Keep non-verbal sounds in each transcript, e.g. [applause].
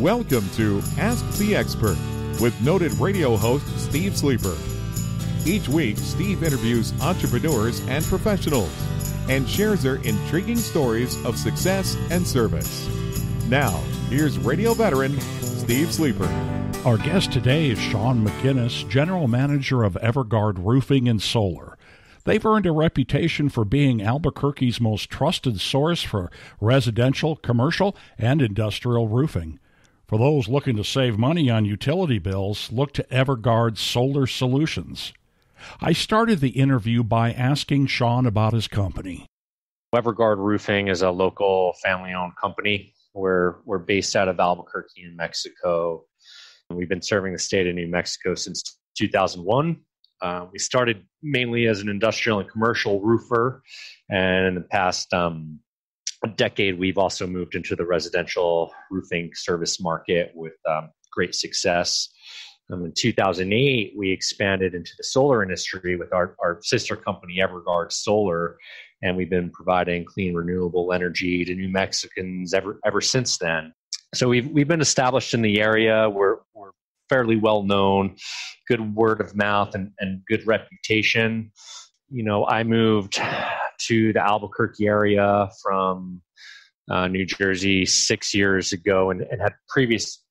Welcome to Ask the Expert with noted radio host Steve Sleeper. Each week, Steve interviews entrepreneurs and professionals and shares their intriguing stories of success and service. Now, here's radio veteran Steve Sleeper. Our guest today is Shaun McGuinness, General Manager of Everguard Roofing and Solar. They've earned a reputation for being Albuquerque's most trusted source for residential, commercial, and industrial roofing. For those looking to save money on utility bills, look to Everguard Solar Solutions. I started the interview by asking Shaun about his company. Everguard Roofing is a local family owned company. We're, we're based out of Albuquerque, New Mexico. We've been serving the state of New Mexico since 2001. Uh, we started mainly as an industrial and commercial roofer, and in the past um, decade, we've also moved into the residential roofing service market with um, great success. Um, in 2008, we expanded into the solar industry with our, our sister company, Everguard Solar, and we've been providing clean, renewable energy to New Mexicans ever ever since then. So we've we've been established in the area. We're we're fairly well known, good word of mouth, and, and good reputation. You know, I moved to the Albuquerque area from uh, New Jersey six years ago and, and, had previous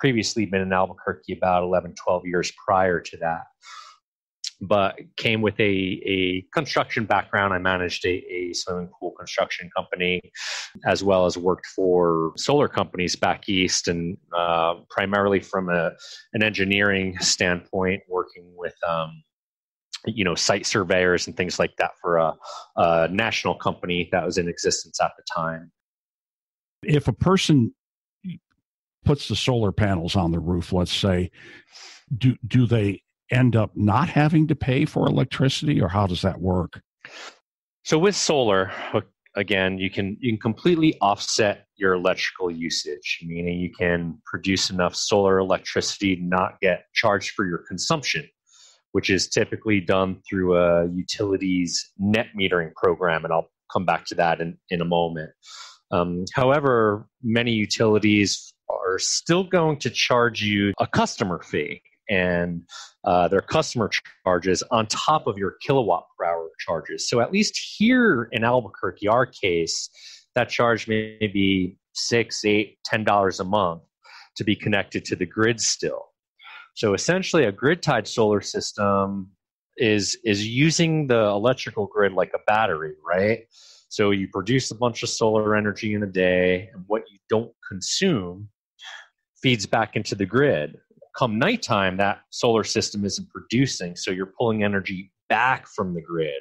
previously been in Albuquerque about 11, 12 years prior to that. But came with a, a construction background. I managed a, a swimming pool construction company, as well as worked for solar companies back east, and uh, primarily from a, an engineering standpoint, working with um, you know site surveyors and things like that for a, a, national company that was in existence at the time. If a person puts the solar panels on the roof let's say do do they end up not having to pay for electricity or how does that work? So with solar again you can you can completely offset your electrical usage meaning you can produce enough solar electricity to not get charged for your consumption which is typically done through a utilities net metering program. And I'll come back to that in, in a moment. Um, however, many utilities are still going to charge you a customer fee and uh, their customer charges on top of your kilowatt per hour charges. So at least here in Albuquerque, our case, that charge may be six, eight, ten dollars a month to be connected to the grid still. So essentially, a grid tied solar system is is using the electrical grid like a battery, right? So you produce a bunch of solar energy in a day, and what you don't consume feeds back into the grid. Come nighttime, that solar system isn't producing, so you're pulling energy back from the grid.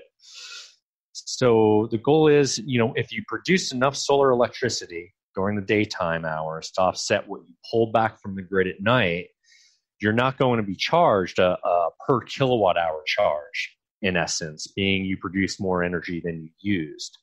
So the goal is, you know, if you produce enough solar electricity during the daytime hours to offset what you pull back from the grid at night, you're not going to be charged a, a per kilowatt hour charge in essence, being you produce more energy than you used.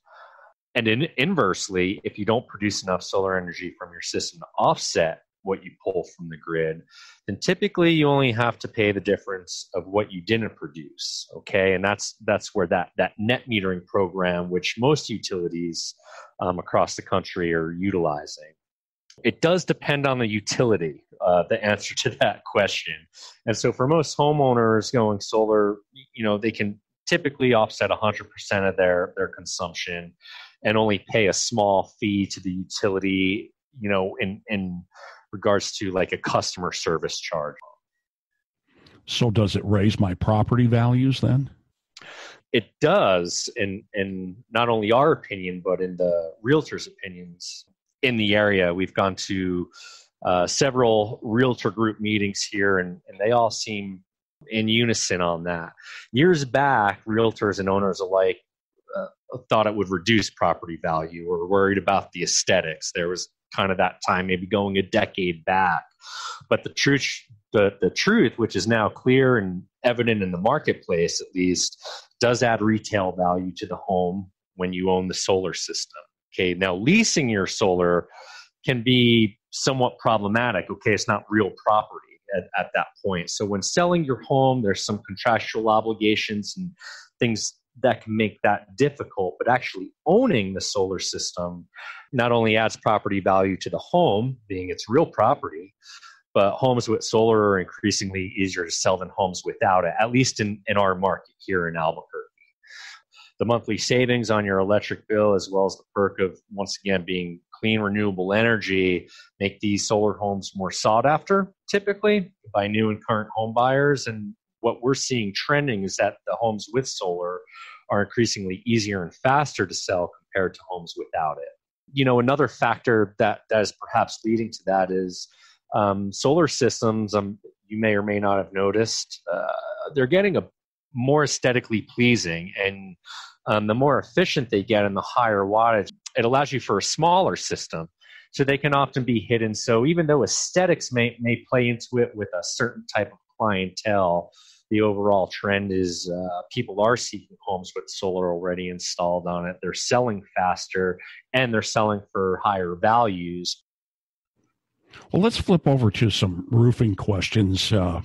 And in, inversely, if you don't produce enough solar energy from your system to offset what you pull from the grid, then typically you only have to pay the difference of what you didn't produce. Okay, and that's that's where that that net metering program, which most utilities um, across the country are utilizing, it does depend on the utility, uh, the answer to that question. And so for most homeowners going solar, you know, they can typically offset 100% of their, their consumption and only pay a small fee to the utility, you know, in, in regards to like a customer service charge. So does it raise my property values then? It does, in in not only our opinion, but in the realtors' opinions in the area. We've gone to uh, several realtor group meetings here, and, and they all seem in unison on that. Years back, realtors and owners alike uh, thought it would reduce property value or worried about the aesthetics. There was kind of that time, maybe going a decade back. But the truth, the, the truth, which is now clear and evident in the marketplace, at least, does add retail value to the home when you own the solar system. Now leasing your solar can be somewhat problematic. Okay, it's not real property at, at that point. So when selling your home, there's some contractual obligations and things that can make that difficult, but actually owning the solar system not only adds property value to the home, being its real property, but homes with solar are increasingly easier to sell than homes without it, at least in, in our market here in Albuquerque. The monthly savings on your electric bill, as well as the perk of once again being clean, renewable energy, make these solar homes more sought after typically by new and current home buyers. And what we're seeing trending is that the homes with solar are increasingly easier and faster to sell compared to homes without it. You know, another factor that, that is perhaps leading to that is um, solar systems. Um, you may or may not have noticed uh, they're getting a more aesthetically pleasing, and um, the more efficient they get and the higher wattage, it allows you for a smaller system. So they can often be hidden. So even though aesthetics may may play into it with a certain type of clientele, the overall trend is uh, people are seeking homes with solar already installed on it. They're selling faster and they're selling for higher values. Well, let's flip over to some roofing questions. Uh,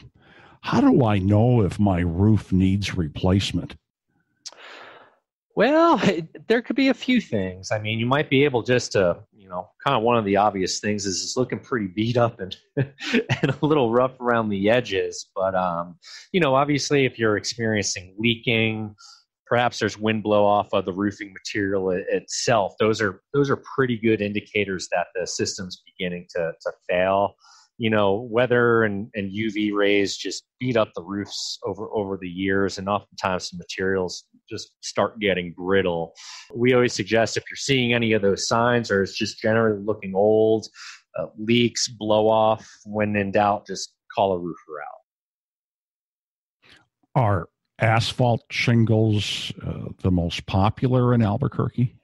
how do I know if my roof needs replacement? Well, [laughs] there could be a few things. I mean, you might be able just to, you know, kind of one of the obvious things is it's looking pretty beat up and [laughs] and a little rough around the edges. But um, you know, obviously, if you're experiencing leaking, perhaps there's wind blow off of the roofing material itself. Those are those are pretty good indicators that the system's beginning to to fail you know, weather and, and UV rays just beat up the roofs over over the years, and oftentimes the materials just start getting brittle. We always suggest if you're seeing any of those signs, or it's just generally looking old, uh, leaks, blow off, when in doubt, just call a roofer out. Are asphalt shingles uh, the most popular in Albuquerque?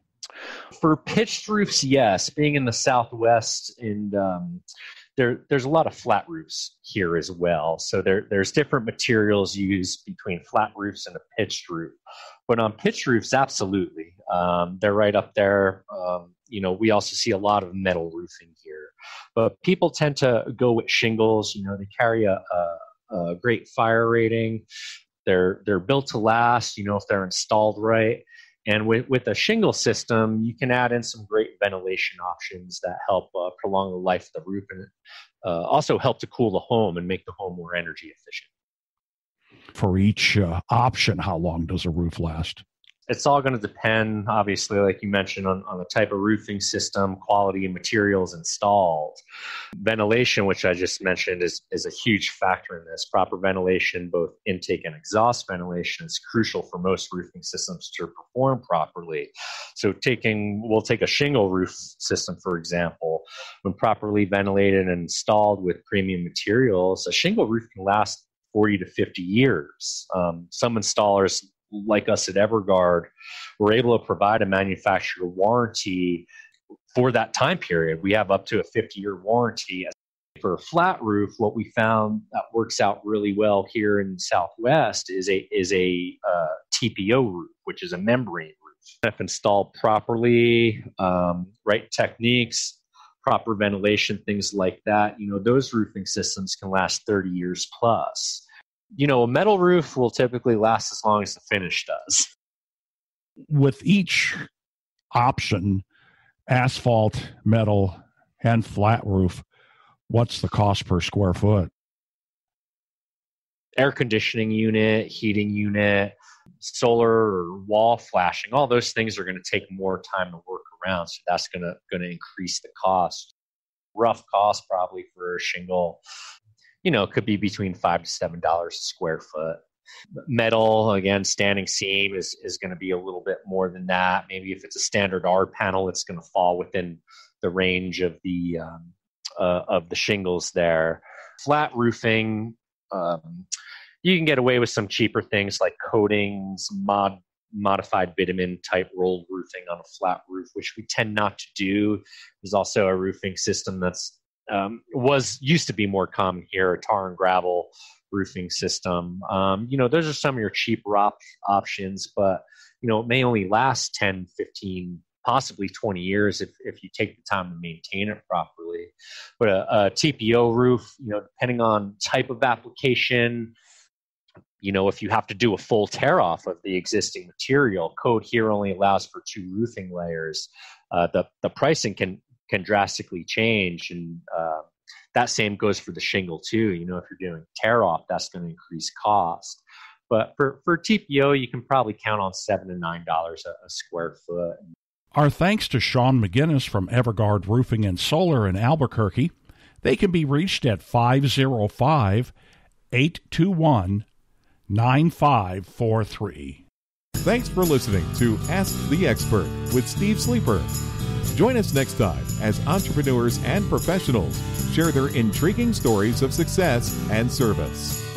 For pitched roofs, yes. Being in the Southwest and um, there, there's a lot of flat roofs here as well. So there, there's different materials used between flat roofs and a pitched roof. But on pitched roofs, absolutely, um, they're right up there. Um, you know, we also see a lot of metal roofing here, but people tend to go with shingles. You know, they carry a, a, a great fire rating. They're they're built to last. You know, if they're installed right. And with, with a shingle system, you can add in some great ventilation options that help uh, prolong the life of the roof and uh, also help to cool the home and make the home more energy efficient. For each uh, option, how long does a roof last? It's all going to depend, obviously, like you mentioned, on, on the type of roofing system, quality materials installed. Ventilation, which I just mentioned, is, is a huge factor in this. Proper ventilation, both intake and exhaust ventilation, is crucial for most roofing systems to perform properly. So, taking we'll take a shingle roof system, for example, when properly ventilated and installed with premium materials, a shingle roof can last 40 to 50 years. Um, some installers like us at Everguard, we're able to provide a manufacturer warranty for that time period. We have up to a 50 year warranty. For a flat roof, what we found that works out really well here in Southwest is a is a uh, TPO roof, which is a membrane roof. If installed properly, um, right techniques, proper ventilation, things like that, you know, those roofing systems can last 30 years plus you know, a metal roof will typically last as long as the finish does. With each option, asphalt, metal, and flat roof, what's the cost per square foot? Air conditioning unit, heating unit, solar or wall flashing, all those things are going to take more time to work around. So that's going to going to increase the cost. Rough cost probably for a shingle you know, could be between five to seven dollars a square foot. Metal, again, standing seam is, is going to be a little bit more than that. Maybe if it's a standard R panel, it's going to fall within the range of the um, uh, of the shingles there. Flat roofing, um, you can get away with some cheaper things like coatings, mod modified bitumen type rolled roofing on a flat roof, which we tend not to do. There's also a roofing system that's um, was used to be more common here, a tar and gravel roofing system. Um, you know, those are some of your cheaper op- options, but you know, it may only last 10, 15, possibly 20 years if, if you take the time to maintain it properly. But a, a TPO roof, you know, depending on type of application, you know, if you have to do a full tear off of the existing material, code here only allows for two roofing layers. Uh, the the pricing can can drastically change, and uh, that same goes for the shingle too. You know, if you're doing tear off, that's going to increase cost. But for, for TPO, you can probably count on seven to nine dollars a square foot. Our thanks to Shaun McGuinness from EverGuard Roofing and Solar in Albuquerque. They can be reached at 505 821 9543. Thanks for listening to Ask the Expert with Steve Sleeper. Join us next time as entrepreneurs and professionals share their intriguing stories of success and service.